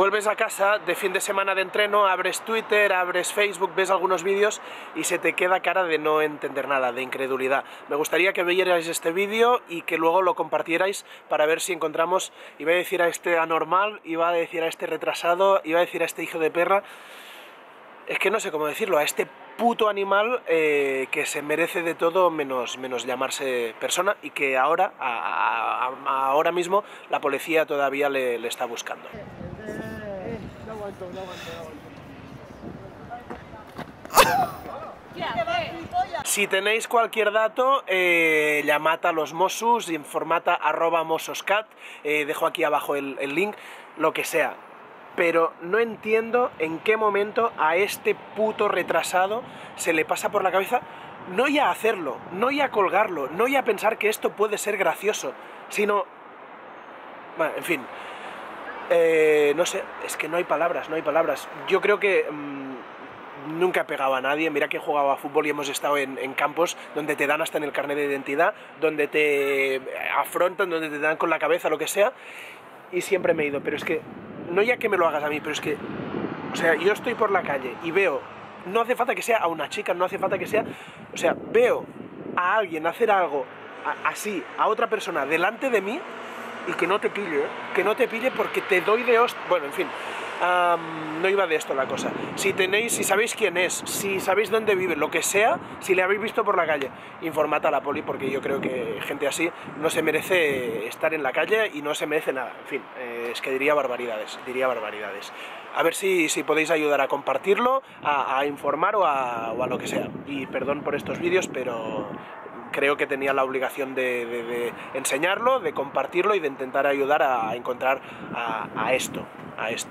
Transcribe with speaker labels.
Speaker 1: vuelves a casa de fin de semana de entreno, abres Twitter, abres Facebook, ves algunos vídeos y se te queda cara de no entender nada, de incredulidad. Me gustaría que vierais este vídeo y que luego lo compartierais para ver si encontramos, iba a decir a este anormal, iba a decir a este retrasado, iba a decir a este hijo de perra, es que no sé cómo decirlo, a este puto animal eh, que se merece de todo menos, menos llamarse persona y que ahora, ahora mismo, la policía todavía le, le está buscando. Si tenéis cualquier dato, eh, llamad a los Mossos, informata arroba Mososcat, eh, dejo aquí abajo el, el link, lo que sea. Pero no entiendo en qué momento a este puto retrasado se le pasa por la cabeza no ya hacerlo, no ya colgarlo, no ya pensar que esto puede ser gracioso, sino... Bueno, en fin, eh, no sé, es que no hay palabras, no hay palabras. Yo creo que mm, nunca he pegado a nadie. Mira que he jugado a fútbol y hemos estado en, campos donde te dan hasta en el carnet de identidad, donde te afrontan, donde te dan con la cabeza, lo que sea. Y siempre me he ido, pero es que, no ya que me lo hagas a mí, pero es que, o sea, yo estoy por la calle y veo, no hace falta que sea a una chica, no hace falta que sea, o sea, veo a alguien hacer algo así, a otra persona delante de mí y que no te pille, ¿eh? que no te pille porque te doy de host... Bueno, en fin, no iba de esto la cosa. Si tenéis, si sabéis quién es, si sabéis dónde vive, lo que sea, si le habéis visto por la calle, informad a la poli porque yo creo que gente así no se merece estar en la calle y no se merece nada. En fin, eh, es que diría barbaridades, diría barbaridades. A ver si, si podéis ayudar a compartirlo, a, informar o a, o a lo que sea. Y perdón por estos vídeos, pero creo que tenía la obligación de, enseñarlo, de compartirlo y de intentar ayudar a encontrar a, esto, a esto.